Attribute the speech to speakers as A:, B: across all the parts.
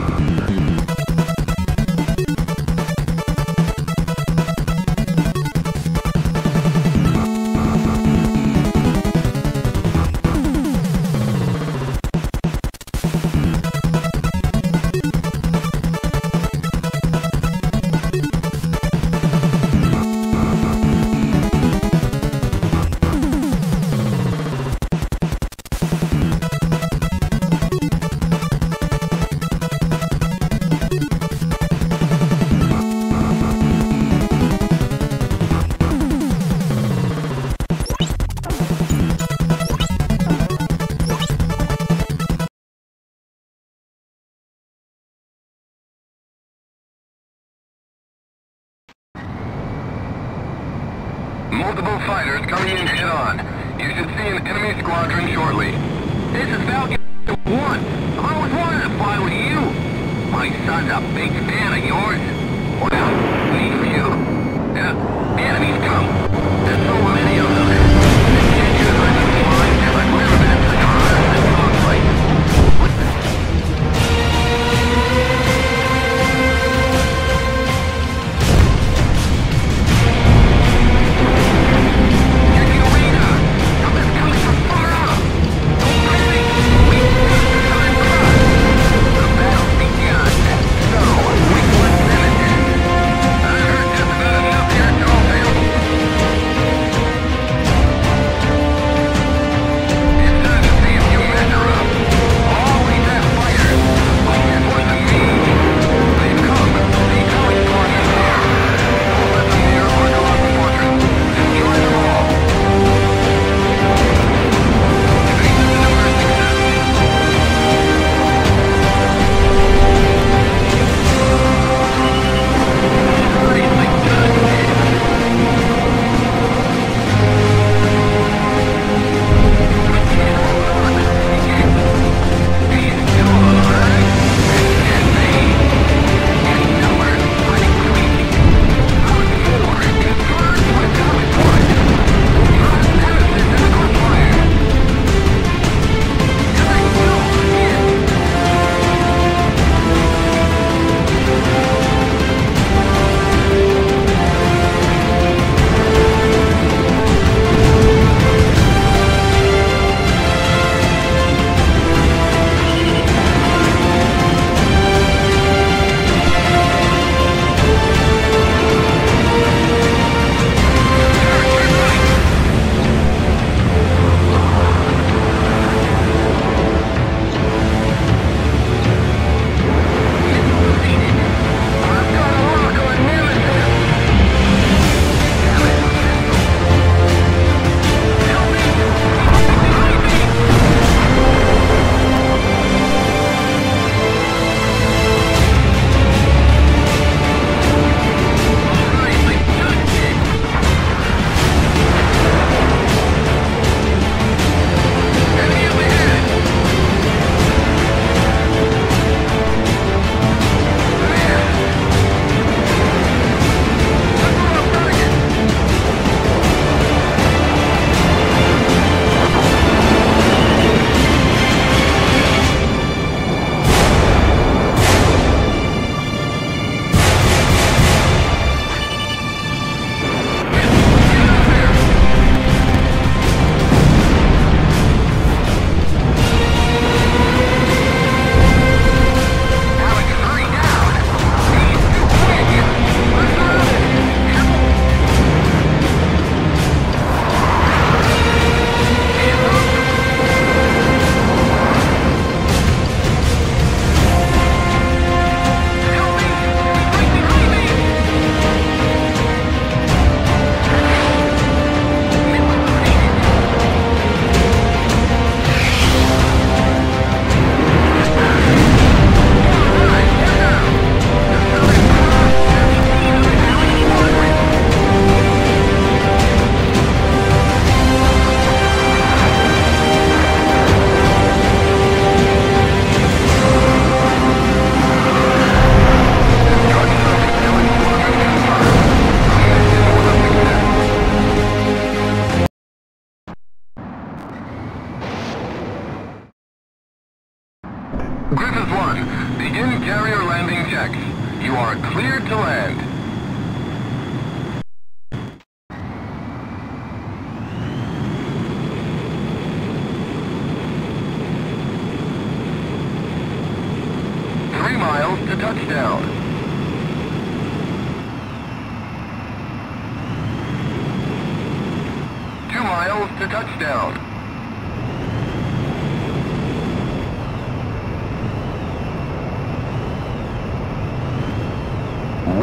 A: Mm-hmm. Multiple fighters coming in head-on. You should see an enemy squadron shortly. This is Falcon 1. I always wanted to fly with you. My son's a big some carrier landing checks. You are cleared to land. Three miles to touchdown. Two miles to touchdown.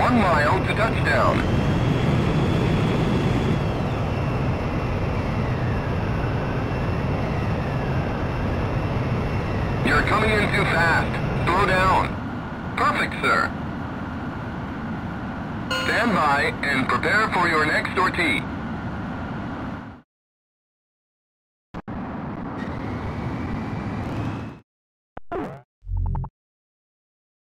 A: One mile to touchdown. You're coming in too fast. Slow down. Perfect, sir. Stand by and prepare for your next sortie.